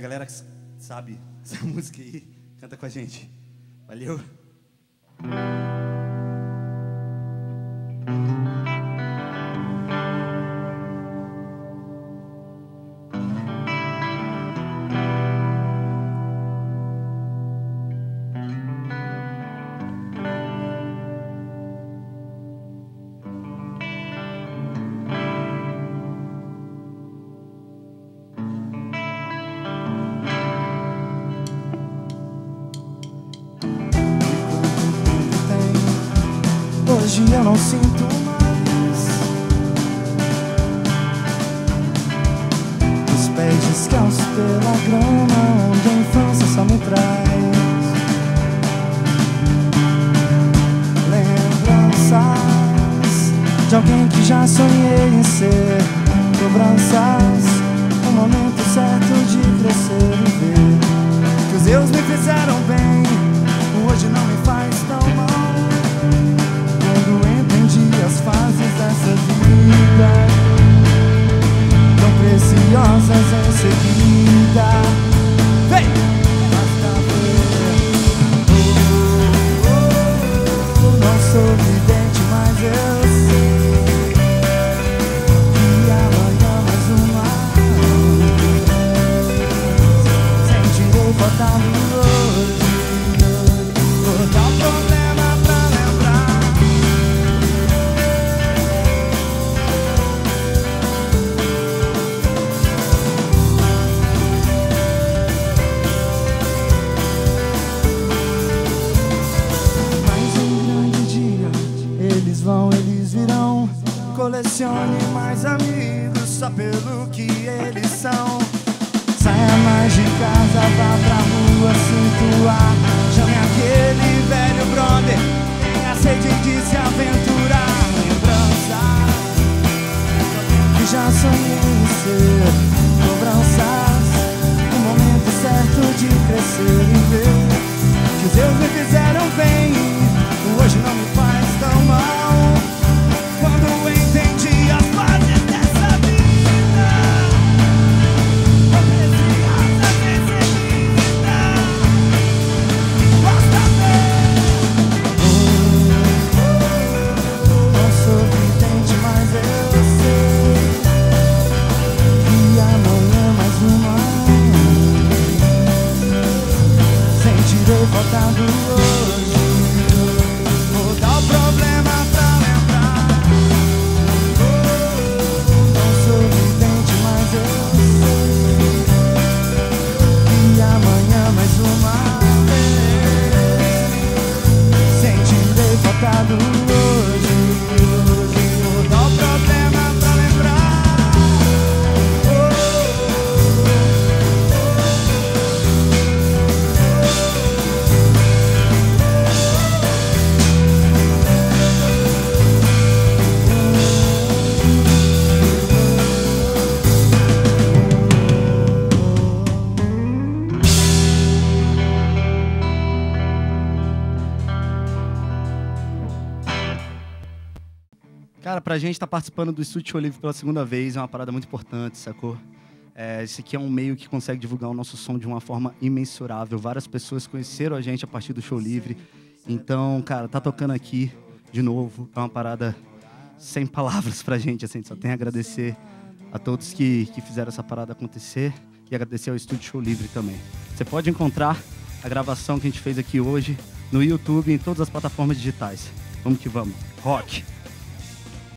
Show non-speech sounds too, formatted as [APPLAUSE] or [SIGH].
A galera que sabe [LAUGHS] essa música aí, canta com a gente. Valeu. Hoje eu não sinto mais. Os pés descalços pela grama Onde a infância só me traz. Lembranças De alguém que já sonhei em ser. Cobranças O momento certo Colecione mais amigos só pelo que eles são. Saia mais de casa, vá pra rua se situar. Sentirei faltando hoje. Vou dar o problema pra lembrar. Não sou vidente, mas eu sei Que amanhã mais uma vez Sentirei faltado hoje Cara, pra gente estar participando do Estúdio Show Livre pela segunda vez é uma parada muito importante, sacou? É, esse aqui é um meio que consegue divulgar o nosso som de uma forma imensurável. Várias pessoas conheceram a gente a partir do Show Livre. Então, cara, tá tocando aqui de novo é uma parada sem palavras pra gente. Assim, só tem a agradecer a todos que, que fizeram essa parada acontecer e agradecer ao Estúdio Show Livre também. Você pode encontrar a gravação que a gente fez aqui hoje no YouTube e em todas as plataformas digitais. Vamos que vamos. Rock!